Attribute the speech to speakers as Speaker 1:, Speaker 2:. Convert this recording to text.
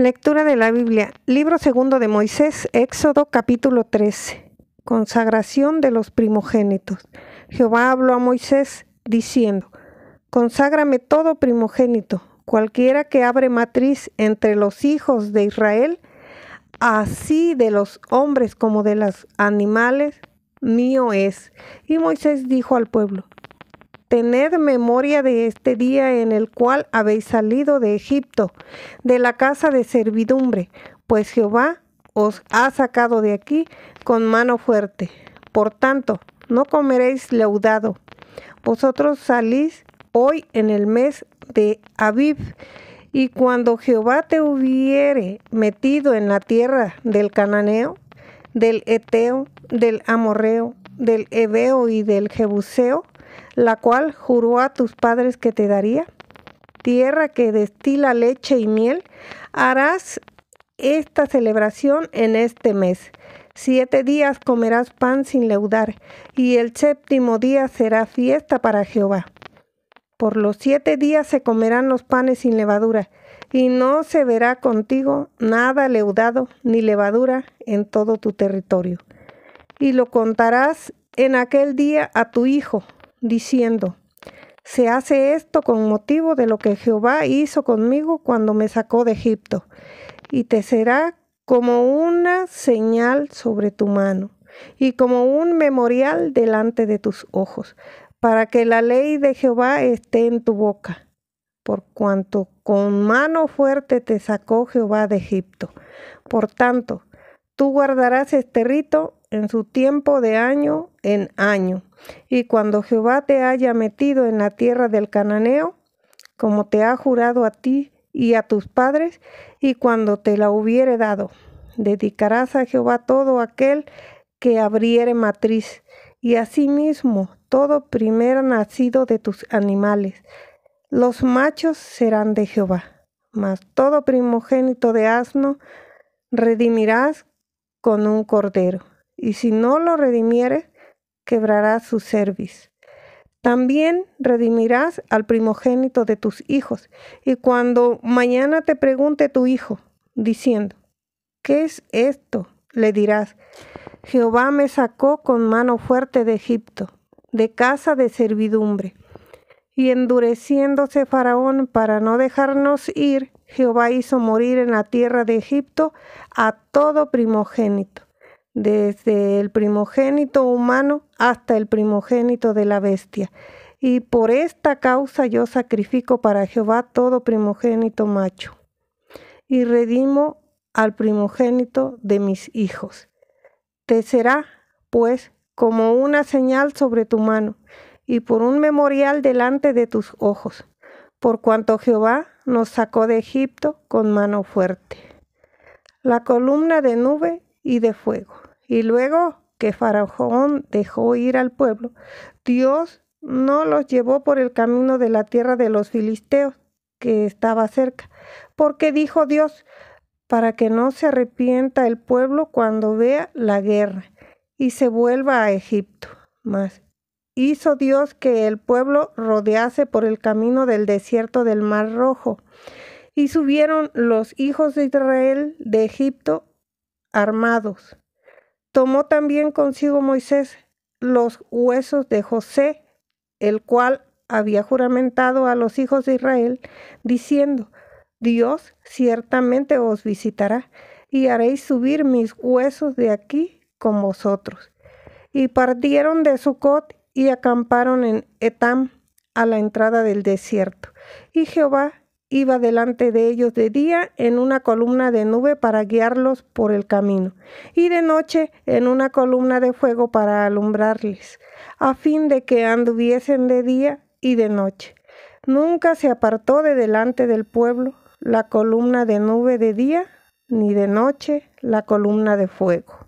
Speaker 1: Lectura de la Biblia, libro segundo de Moisés, Éxodo capítulo 13. Consagración de los primogénitos. Jehová habló a Moisés diciendo, Conságrame todo primogénito, cualquiera que abre matriz entre los hijos de Israel, así de los hombres como de los animales, mío es. Y Moisés dijo al pueblo, Tened memoria de este día en el cual habéis salido de Egipto, de la casa de servidumbre, pues Jehová os ha sacado de aquí con mano fuerte. Por tanto, no comeréis leudado. Vosotros salís hoy en el mes de Aviv, y cuando Jehová te hubiere metido en la tierra del cananeo, del eteo, del amorreo, del ebeo y del jebuseo, la cual juró a tus padres que te daría, tierra que destila leche y miel, harás esta celebración en este mes. Siete días comerás pan sin leudar, y el séptimo día será fiesta para Jehová. Por los siete días se comerán los panes sin levadura, y no se verá contigo nada leudado ni levadura en todo tu territorio. Y lo contarás en aquel día a tu hijo, diciendo, se hace esto con motivo de lo que Jehová hizo conmigo cuando me sacó de Egipto, y te será como una señal sobre tu mano y como un memorial delante de tus ojos, para que la ley de Jehová esté en tu boca, por cuanto con mano fuerte te sacó Jehová de Egipto. Por tanto, tú guardarás este rito en su tiempo de año en año. Y cuando Jehová te haya metido en la tierra del cananeo, como te ha jurado a ti y a tus padres, y cuando te la hubiere dado, dedicarás a Jehová todo aquel que abriere matriz, y asimismo todo primer nacido de tus animales. Los machos serán de Jehová, mas todo primogénito de asno redimirás con un cordero y si no lo redimieres, quebrarás su cerviz. También redimirás al primogénito de tus hijos. Y cuando mañana te pregunte tu hijo, diciendo, ¿qué es esto? Le dirás, Jehová me sacó con mano fuerte de Egipto, de casa de servidumbre. Y endureciéndose Faraón para no dejarnos ir, Jehová hizo morir en la tierra de Egipto a todo primogénito desde el primogénito humano hasta el primogénito de la bestia. Y por esta causa yo sacrifico para Jehová todo primogénito macho, y redimo al primogénito de mis hijos. Te será, pues, como una señal sobre tu mano, y por un memorial delante de tus ojos, por cuanto Jehová nos sacó de Egipto con mano fuerte. La columna de nube y de fuego. Y luego que Faraón dejó ir al pueblo, Dios no los llevó por el camino de la tierra de los filisteos, que estaba cerca, porque dijo Dios, para que no se arrepienta el pueblo cuando vea la guerra y se vuelva a Egipto. Mas hizo Dios que el pueblo rodease por el camino del desierto del Mar Rojo. Y subieron los hijos de Israel de Egipto armados Tomó también consigo Moisés los huesos de José, el cual había juramentado a los hijos de Israel, diciendo, Dios ciertamente os visitará y haréis subir mis huesos de aquí con vosotros. Y partieron de Sucot y acamparon en Etam a la entrada del desierto. Y Jehová iba delante de ellos de día en una columna de nube para guiarlos por el camino, y de noche en una columna de fuego para alumbrarles, a fin de que anduviesen de día y de noche. Nunca se apartó de delante del pueblo la columna de nube de día, ni de noche la columna de fuego.